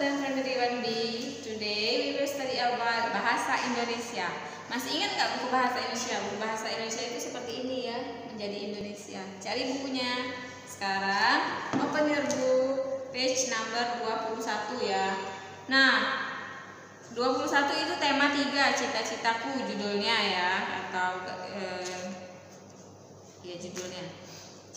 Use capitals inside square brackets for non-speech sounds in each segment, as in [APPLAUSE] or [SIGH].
student the D1B. Today we will study about bahasa Indonesia. Masih ingat nggak buku bahasa Indonesia? Buku bahasa Indonesia itu seperti ini ya, menjadi Indonesia. Cari bukunya. Sekarang open your book, page number 21 ya. Nah, 21 itu tema 3, cita-citaku judulnya ya atau eh, ya judulnya.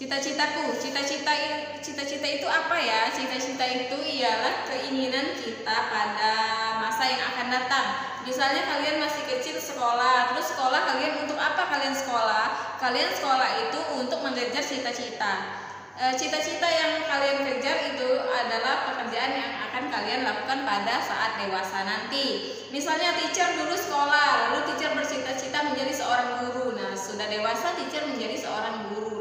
Cita-citaku, cita-cita cita-cita itu apa ya? Cita-cita itu ialah keinginan kita pada masa yang akan datang. Misalnya kalian masih kecil sekolah, terus sekolah kalian untuk apa kalian sekolah? Kalian sekolah itu untuk mengejar cita-cita. E, cita-cita yang kalian kejar itu adalah pekerjaan yang akan kalian lakukan pada saat dewasa nanti. Misalnya teacher dulu sekolah, lalu teacher bercita-cita menjadi seorang guru. Nah, sudah dewasa teacher menjadi seorang guru.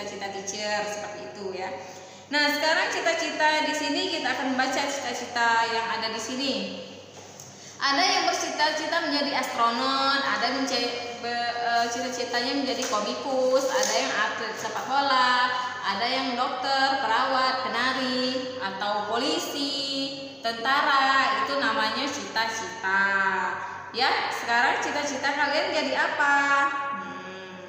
Cita-cita teacher seperti itu ya. Nah, sekarang cita-cita di sini kita akan membaca cita-cita yang ada di sini. Ada yang bercita-cita menjadi astronom, ada yang e, cita-citanya menjadi komikus, ada yang atlet sepak bola, ada yang dokter, perawat, penari, atau polisi, tentara, itu namanya cita-cita. Ya, sekarang cita-cita kalian jadi apa? Hmm.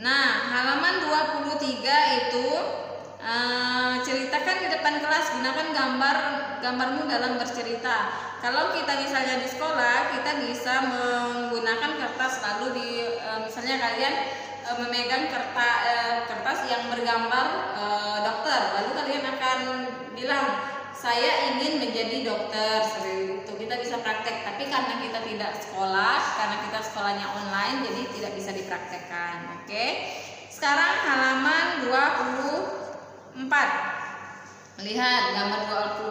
Nah, halaman 23 itu uh, ceritakan di depan kelas, gunakan gambar gambarmu dalam bercerita. Kalau kita misalnya di sekolah, kita bisa menggunakan kertas lalu di uh, misalnya kalian e, memegang kertas, e, kertas yang bergambar e, dokter. Lalu kalian akan bilang, saya ingin menjadi dokter. Seperti itu kita bisa praktek. Tapi kita tidak sekolah, karena kita sekolahnya online, jadi tidak bisa dipraktekkan. Oke. Sekarang halaman 24. Lihat gambar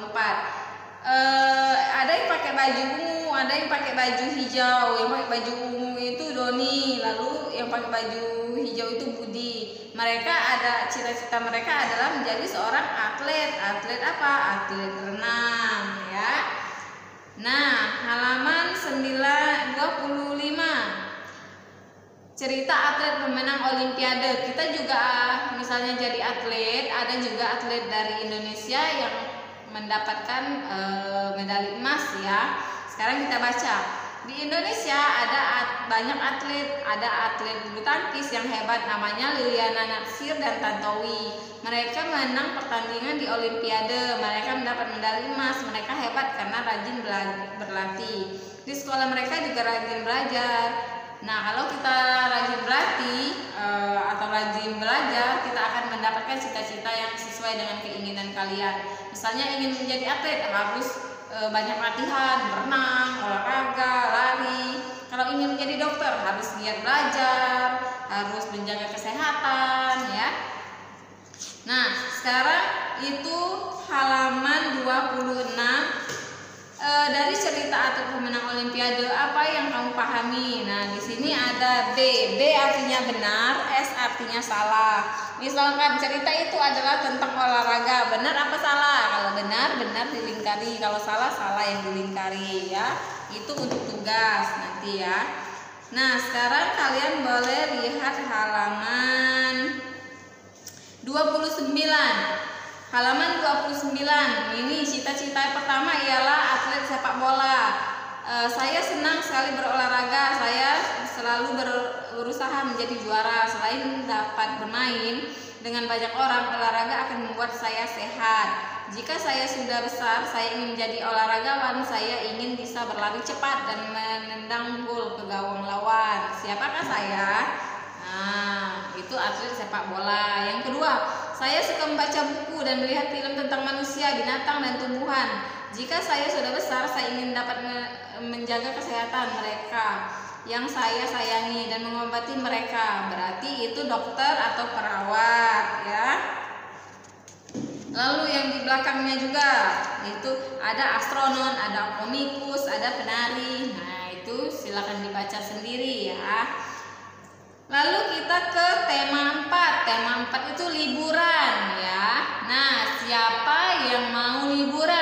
24 uh, ada yang pakai baju ungu, ada yang pakai baju hijau. Yang pakai baju ungu itu Doni, lalu yang pakai baju hijau itu Budi. Mereka ada cita-cita mereka adalah menjadi seorang atlet. Atlet apa? Atlet renang, ya. Nah, halaman 925 cerita atlet pemenang olimpiade kita juga misalnya jadi atlet ada juga atlet dari Indonesia yang mendapatkan e, medali emas ya. Sekarang kita baca. Di Indonesia ada at, banyak atlet, ada atlet bulu tangkis yang hebat namanya Liliana Natsir dan Tantowi. Mereka menang pertandingan di Olimpiade, mereka mendapat medali emas, mereka hebat karena rajin berlatih. Di sekolah mereka juga rajin belajar. Nah, kalau kita rajin berlatih e, atau rajin belajar, kita akan mendapatkan cita-cita yang sesuai dengan keinginan kalian. Misalnya ingin menjadi atlet harus e, banyak latihan, berenang, olahraga, lari. Kalau ingin menjadi dokter harus giat belajar, harus menjaga kesehatan ya. Nah, sekarang itu halaman 26 e, dari cerita atlet pemenang olimpiade apa yang kamu pahami? Nah, di sini ada B. B artinya benar, S artinya salah. Misalkan cerita itu adalah tentang olahraga, benar apa salah? Kalau benar, benar dilingkari. Kalau salah, salah yang dilingkari ya. Itu untuk tugas nanti ya. Nah, sekarang kalian boleh lihat halaman 29. Halaman 29. Ini cita-cita pertama ialah atlet sepak bola. Uh, saya senang sekali berolahraga. Saya selalu ber, berusaha menjadi juara. Selain dapat bermain dengan banyak orang, olahraga akan membuat saya sehat. Jika saya sudah besar, saya ingin menjadi olahragawan. Saya ingin bisa berlari cepat dan menendang gol ke gawang lawan. Siapakah saya? Nah, itu atlet sepak bola. Yang kedua, saya suka membaca buku dan melihat film tentang manusia, binatang, dan tumbuhan. Jika saya sudah besar, saya ingin dapat menjaga kesehatan mereka yang saya sayangi dan mengobati mereka. Berarti itu dokter atau perawat ya. Lalu yang di belakangnya juga itu ada astronom, ada komikus, ada penari. Nah, itu silakan dibaca sendiri ya. Lalu kita ke tema 4. Tema 4 itu liburan ya. Nah, siapa yang mau liburan?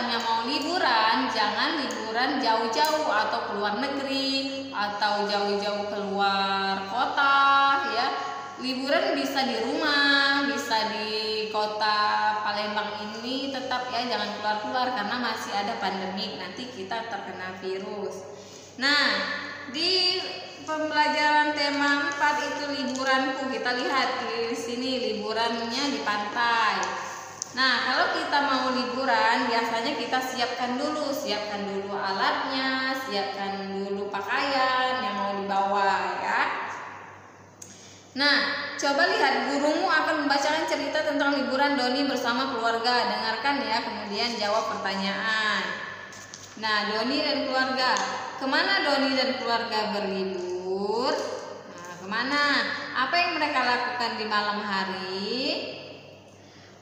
Misalnya mau liburan, jangan liburan jauh-jauh atau keluar negeri atau jauh-jauh keluar kota ya. Liburan bisa di rumah, bisa di kota Palembang Lembang ini tetap ya jangan keluar-keluar karena masih ada pandemik nanti kita terkena virus. Nah, di pembelajaran tema 4 itu liburanku kita lihat di sini liburannya di pantai. Nah, kalau kita mau liburan, biasanya kita siapkan dulu, siapkan dulu alatnya, siapkan dulu pakaian yang mau dibawa ya. Nah, coba lihat gurumu akan membacakan cerita tentang liburan Doni bersama keluarga. Dengarkan ya, kemudian jawab pertanyaan. Nah, Doni dan keluarga, ke mana Doni dan keluarga berlibur? Nah, ke mana? Apa yang mereka lakukan di malam hari?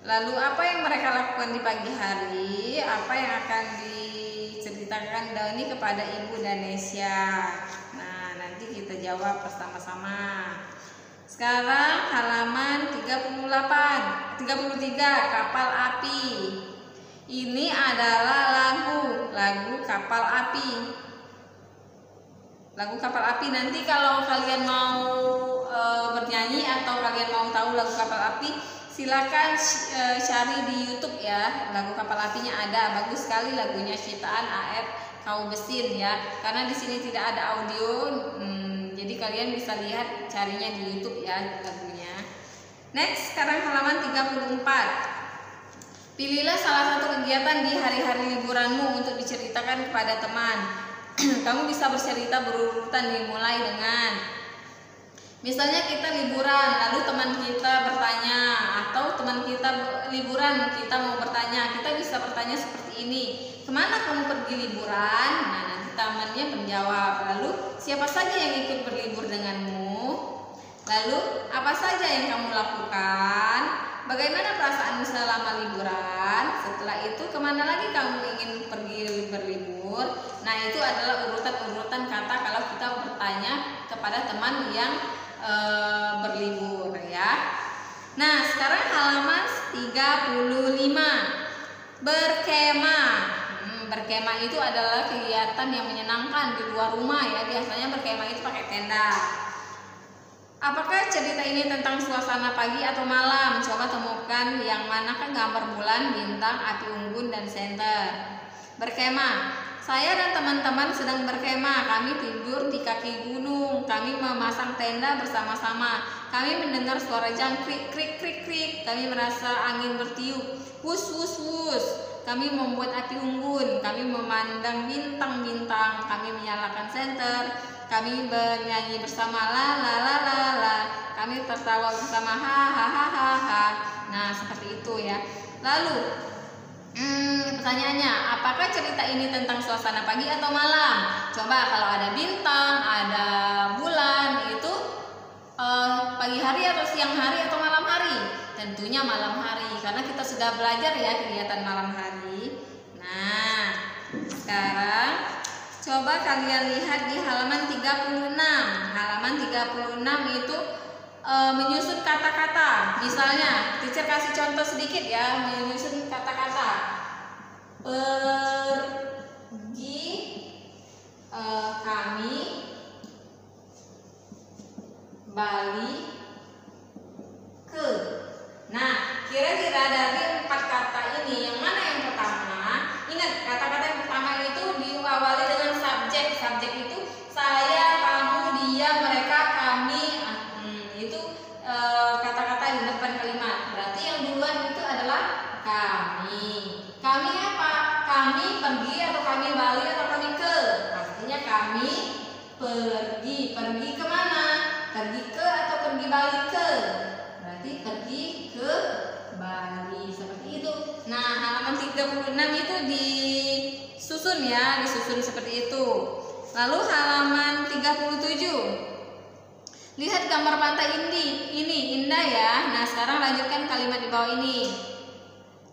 Lalu apa yang mereka lakukan di pagi hari? Apa yang akan diceritakan Doni kepada Ibu dan Nesya? Nah, nanti kita jawab bersama-sama. Sekarang halaman 38, 33 kapal api. Ini adalah lagu, lagu kapal api. Lagu kapal api nanti kalau kalian mau e, bernyanyi atau kalian mau tahu lagu kapal api silakan e, cari di YouTube ya. Lagu kapal apinya ada. Bagus sekali lagunya ciptaan AF Kau Besin ya. Karena di sini tidak ada audio hmm, jadi kalian bisa lihat carinya di YouTube ya lagunya. Next sekarang halaman 34 pilihlah salah satu kegiatan di hari-hari liburanmu untuk diceritakan kepada teman. [CLEARS THROAT] Kamu bisa bercerita berurutan dimulai dengan Misalnya kita liburan, lalu teman kita bertanya atau teman kita liburan kita mau bertanya, kita bisa bertanya seperti ini, ke mana kamu pergi liburan? Nah nanti temannya menjawab, lalu siapa saja yang ikut berlibur denganmu? Lalu apa saja yang kamu lakukan? Bagaimana perasaanmu selama liburan? Setelah itu ke mana lagi kamu ingin pergi berlibur? Nah itu adalah urutan-urutan kata kalau kita bertanya kepada teman yang e, berlibur ya. Nah, sekarang halaman 35. Berkemah. Hmm, berkemah itu adalah kegiatan yang menyenangkan di luar rumah ya. Biasanya berkemah itu pakai tenda. Apakah cerita ini tentang suasana pagi atau malam? Coba temukan yang manakah gambar bulan, bintang, api unggun, dan senter. Berkemah. Saya dan teman-teman sedang berkemah. Kami tidur di kaki gunung. Kami memasang tenda bersama-sama. Kami mendengar suara jangkrik, krik, krik, krik. Kami merasa angin bertiup. Wus, wus, wus. Kami membuat api unggun. Kami memandang bintang-bintang. Kami menyalakan senter. Kami bernyanyi bersama la la la la la. Kami tertawa bersama ha ha ha ha ha. Nah, seperti itu ya. Lalu Hmm, pertanyaannya, apakah cerita ini tentang suasana pagi atau malam? Coba kalau ada bintang, ada bulan, itu uh, pagi hari atau siang hari atau malam hari? Tentunya malam hari, karena kita sudah belajar ya kegiatan malam hari. Nah, sekarang coba kalian lihat di halaman 36. Halaman 36 itu e, menyusun kata-kata. Misalnya, teacher kasih contoh sedikit ya, menyusun kata-kata. Pergi e, kami Bali ke. Nah, kira-kira dari empat kata ini yang pertama? Ingat, kata-kata yang pertama itu diawali dengan subjek. Subjek itu saya, kamu, dia, mereka, kami, Eh, kata-kata di depan kalimat. Berarti yang duluan itu adalah kami. Kami apa? Kami pergi atau kami balik atau kami ke? Artinya kami pergi. Pergi ke mana? Pergi ke atau pergi balik ke? Berarti pergi ke Bali seperti itu. Nah, halaman 36 itu disusun ya, disusun seperti itu. Lalu halaman 37 Lihat gambar pantai ini, ini indah ya. Nah, sekarang lanjutkan kalimat di bawah ini.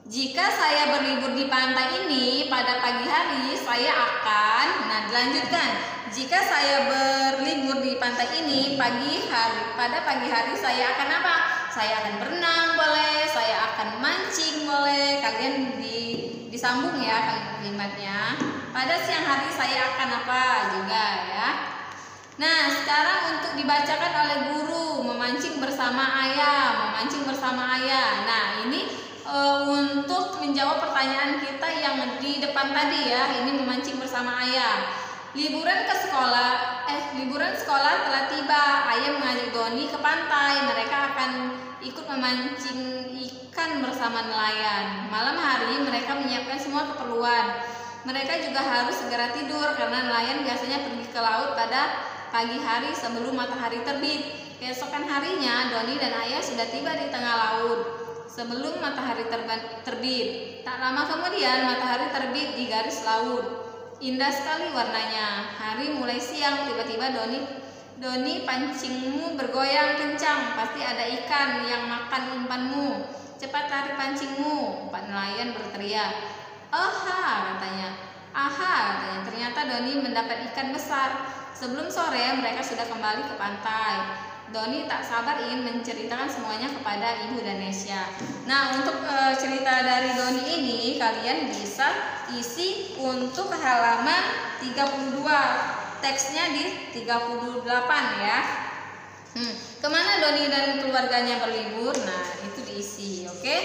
Jika saya berlibur di pantai ini pada pagi hari, saya akan, nah dilanjutkan. Jika saya berlibur di pantai ini pagi hari, pada pagi hari saya akan apa? Saya akan berenang boleh, saya akan mancing boleh. Kalian di, disambung ya kalimatnya. Pada siang hari saya akan apa juga ya. Nah, sekarang untuk dibacakan oleh guru memancing bersama ayah, memancing bersama ayah. Nah, ini uh, untuk menjawab pertanyaan kita yang di depan tadi ya. Ini memancing bersama ayah. Liburan ke sekolah, eh liburan sekolah telah tiba. Ayah mengajak Doni ke pantai. Mereka akan ikut memancing ikan bersama nelayan. Malam hari mereka menyiapkan semua keperluan. Mereka juga harus segera tidur karena nelayan biasanya pergi ke laut pada pagi hari sebelum matahari terbit. Keesokan harinya, Doni dan Ayah sudah tiba di tengah laut sebelum matahari terbit. Tak lama kemudian, matahari terbit di garis laut. Indah sekali warnanya. Hari mulai siang, tiba-tiba Doni Doni pancingmu bergoyang kencang, pasti ada ikan yang makan umpanmu. Cepat tarik pancingmu, empat nelayan berteriak. Aha, katanya. Aha, katanya. Ternyata Doni mendapat ikan besar. Sebelum sore, mereka sudah kembali ke pantai. Doni tak sabar ingin menceritakan semuanya kepada Ibu dan Nesya. Nah, untuk e, cerita dari Doni ini kalian bisa isi untuk halaman 32. Teksnya di 38 ya. Hmm, ke mana Doni dan keluarganya berlibur? Nah, itu oke?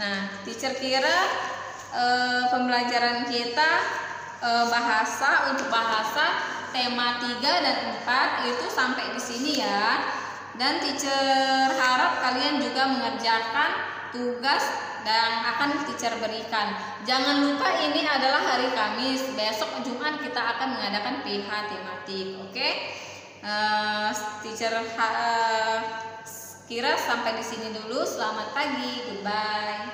Nah, teacher kira e, pembelajaran kita e, bahasa untuk bahasa tema 3 dan 4 itu sampai di sini ya. Dan teacher harap kalian juga mengerjakan tugas dan akan teacher berikan. Jangan lupa ini adalah hari Kamis. Besok Jumat kita akan mengadakan PH tematik, oke? Okay? Uh, eh, teacher uh, kira sampai di sini dulu. Selamat pagi, goodbye.